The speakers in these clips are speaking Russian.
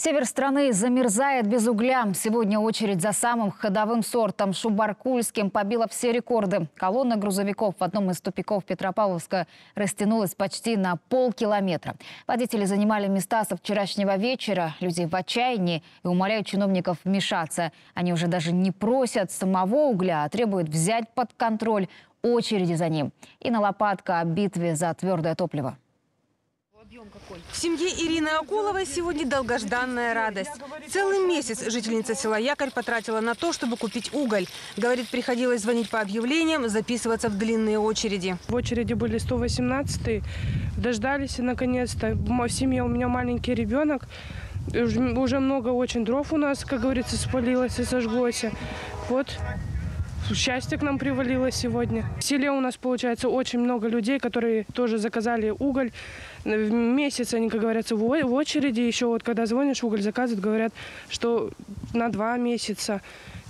Север страны замерзает без угля. Сегодня очередь за самым ходовым сортом Шубаркульским побила все рекорды. Колонна грузовиков в одном из тупиков Петропавловска растянулась почти на полкилометра. Водители занимали места со вчерашнего вечера. Люди в отчаянии и умоляют чиновников вмешаться. Они уже даже не просят самого угля, а требуют взять под контроль очереди за ним. И на лопатка о битве за твердое топливо. В семье Ирины Акуловой сегодня долгожданная радость. Целый месяц жительница села Якорь потратила на то, чтобы купить уголь. Говорит, приходилось звонить по объявлениям, записываться в длинные очереди. В очереди были 118 дождались наконец-то. В семье у меня маленький ребенок. Уж- Уже много очень дров у нас, как говорится, спалилось и сожглось. Вот счастье к нам привалило сегодня. В селе у нас, получается, очень много людей, которые тоже заказали уголь. В месяц они, как говорится, в очереди. Еще вот когда звонишь, уголь заказывают, говорят, что на два месяца.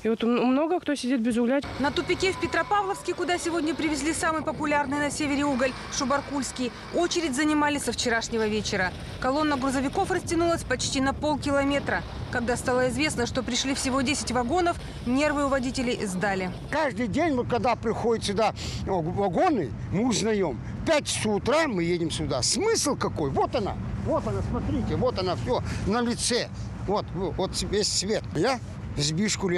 И вот много кто сидит без угля. На тупике в Петропавловске, куда сегодня привезли самый популярный на севере уголь – Шубаркульский, очередь занимали со вчерашнего вечера. Колонна грузовиков растянулась почти на полкилометра. Когда стало известно, что пришли всего 10 вагонов, нервы у водителей сдали. Каждый день, вот когда приходят сюда вагоны, мы узнаем. Пять часов утра мы едем сюда. Смысл какой? Вот она, вот она, смотрите, вот она все на лице. Вот, вот весь свет. Я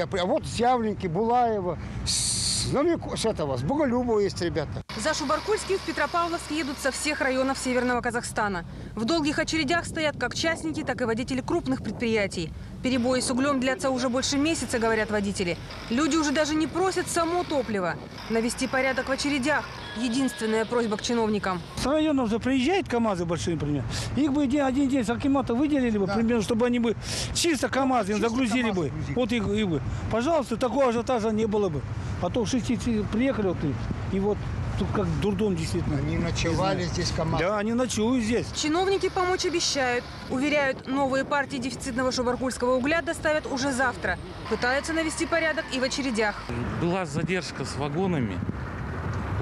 при- а вот с Явленки, Булаева, с, Новико- с этого, с Боголюбова есть ребята. За Шубаркульским в Петропавловск едут со всех районов Северного Казахстана. В долгих очередях стоят как частники, так и водители крупных предприятий. Перебои с углем длятся уже больше месяца, говорят водители. Люди уже даже не просят само топливо. Навести порядок в очередях – единственная просьба к чиновникам. С района уже приезжают КАМАЗы большие, например. Их бы один, один день с акимата выделили бы, примерно, чтобы они бы чисто КАМАЗы им Чисто загрузили КАМАЗы бы. Вот их, их бы. Пожалуйста, такого ажиотажа не было бы. А то в шести приехали вот и, и вот тут как дурдом действительно. Они ночевали здесь команда. Да, они ночуют здесь. Чиновники помочь обещают. Уверяют, новые партии дефицитного шубаркульского угля доставят уже завтра. Пытаются навести порядок и в очередях. Была задержка с вагонами.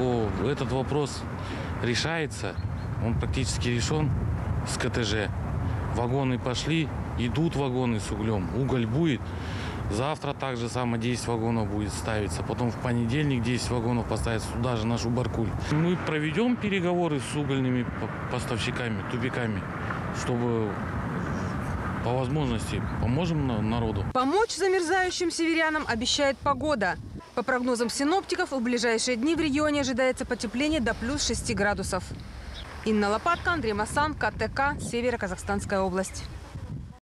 О, этот вопрос решается. Он практически решен с КТЖ. Вагоны пошли, идут вагоны с углем. Уголь будет. Завтра также само 10 вагонов будет ставиться. Потом в понедельник 10 вагонов поставится туда же нашу Баркуль. Мы проведем переговоры с угольными по- поставщиками, тупиками, чтобы по возможности поможем на- народу. Помочь замерзающим северянам обещает погода. По прогнозам синоптиков, в ближайшие дни в регионе ожидается потепление до плюс 6 градусов. Инна Лопатка, Андрей Масан, КТК, Северо-Казахстанская область.